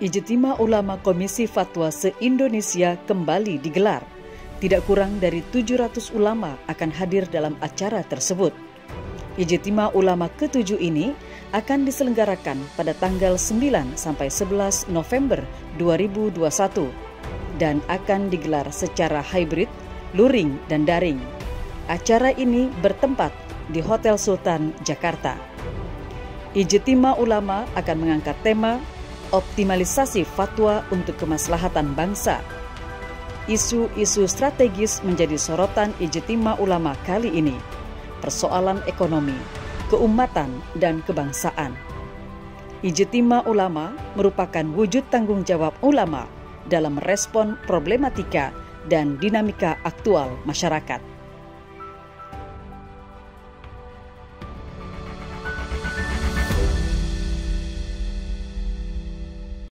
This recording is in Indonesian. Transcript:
Ijtima Ulama Komisi Fatwa se-Indonesia kembali digelar. Tidak kurang dari 700 ulama akan hadir dalam acara tersebut. Ijtima Ulama ke-7 ini akan diselenggarakan pada tanggal 9 sampai 11 November 2021 dan akan digelar secara hybrid, luring, dan daring. Acara ini bertempat di Hotel Sultan, Jakarta. Ijtima Ulama akan mengangkat tema optimalisasi fatwa untuk kemaslahatan bangsa. Isu-isu strategis menjadi sorotan ijtima ulama kali ini. Persoalan ekonomi, keumatan, dan kebangsaan. Ijtima ulama merupakan wujud tanggung jawab ulama dalam merespon problematika dan dinamika aktual masyarakat.